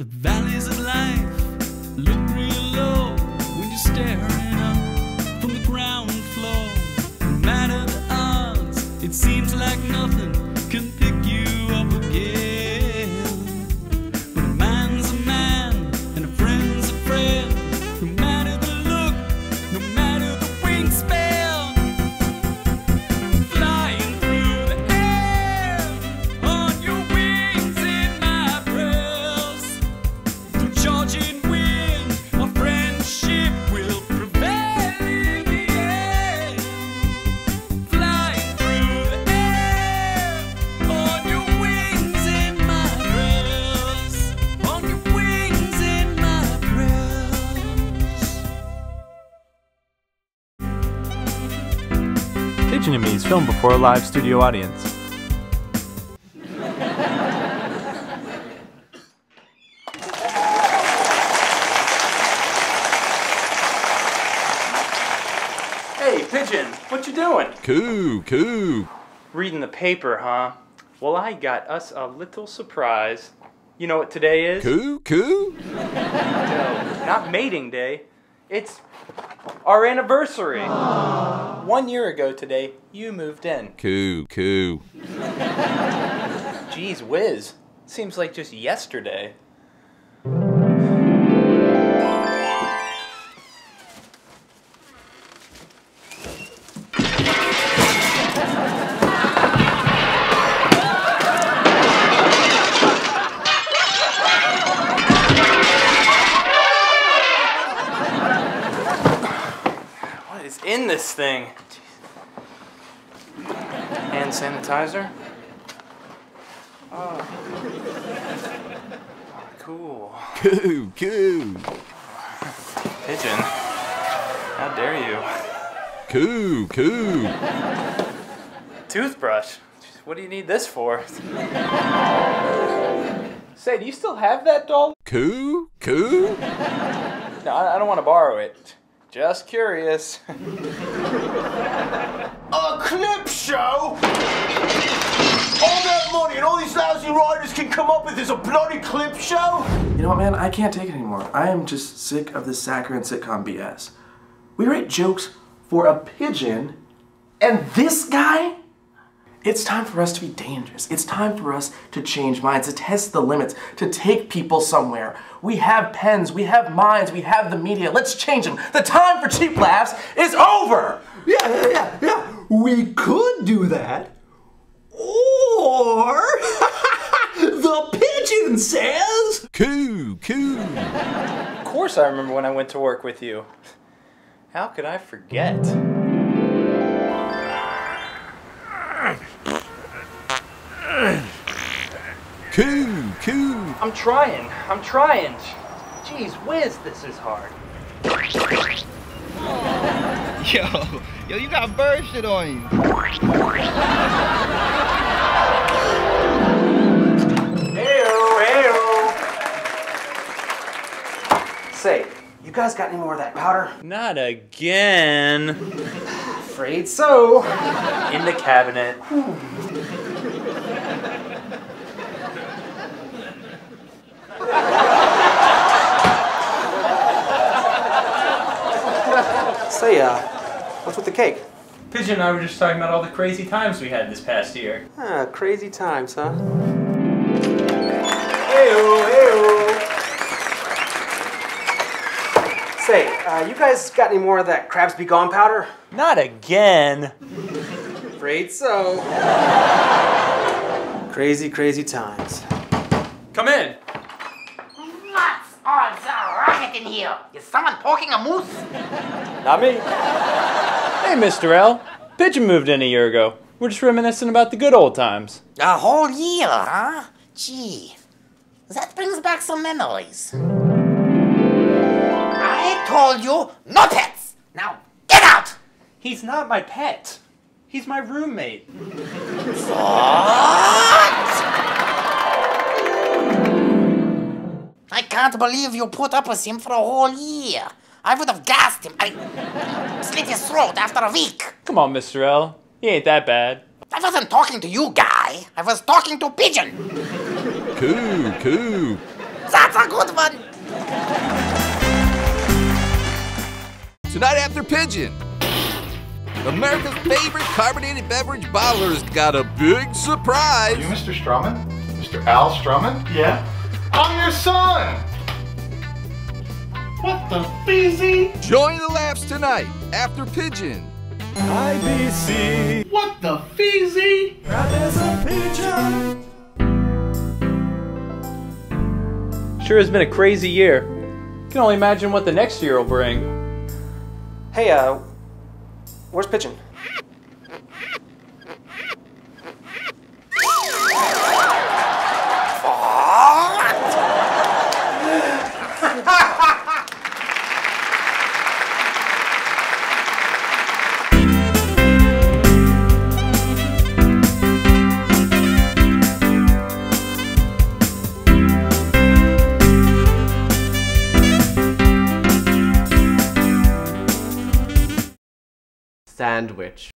The valleys of life look real low when you're staring up from the ground floor. No matter the odds, it seems like nothing Pigeon and Me is filmed before a live studio audience. Hey, Pigeon, what you doing? Coo, coo. Reading the paper, huh? Well, I got us a little surprise. You know what today is? Coo, coo. No, not mating day. It's our anniversary. One year ago today, you moved in. Coo, coo. Geez whiz. Seems like just yesterday. This thing? Hand sanitizer? Oh. Cool. Coo, coo. Pigeon. How dare you? Coo, coo. Toothbrush. What do you need this for? Say, do you still have that doll? Coo, coo. No, I I don't want to borrow it. Just curious. A clip show? All that money and all these lousy writers can come up with is a bloody clip show? You know what, man? I can't take it anymore. I am just sick of this saccharine sitcom BS. We write jokes for a pigeon, and this guy? It's time for us to be dangerous. It's time for us to change minds, to test the limits, to take people somewhere. We have pens, we have minds, we have the media. Let's change them. The time for cheap laughs is over! Yeah, yeah, yeah, yeah. We could do that. Or the pigeon says. Coo, coo. Of course, I remember when I went to work with you. How could I forget? I'm trying. I'm trying. Jeez whiz, this is hard. Yo, yo, you got bird shit on you. Heyo, heyo. Say, you guys got any more of that powder? Not again. Afraid so. In the cabinet. Say, uh, what's with the cake? Pigeon and I were just talking about all the crazy times we had this past year. Ah, crazy times, huh? Heyo, heyo. Say, uh, you guys got any more of that Crabs Be Gone powder? Not again. Afraid so. crazy, crazy times. Come in. What's all the racket in here? Is someone poking a moose? Not me. Hey, Mr. L. Pigeon moved in a year ago. We're just reminiscing about the good old times. A whole year, huh? Gee, that brings back some memories. I told you, no pets! Now, get out! He's not my pet. He's my roommate. Can't believe you put up with him for a whole year. I would have gassed him. I slit his throat after a week. Come on, Mr. L. He ain't that bad. I wasn't talking to you, guy. I was talking to Pigeon. Coo, coo. That's a good one. Tonight after Pigeon, America's favorite carbonated beverage bottler's got a big surprise. You Mr. Strumman? Mr. Al Strumman? Yeah? I'm your son! What the feezy? Join the laughs tonight after Pigeon. IBC. What the feezy? There's a pigeon. Sure has been a crazy year. Can only imagine what the next year will bring. Hey, uh, where's Pigeon? Sandwich.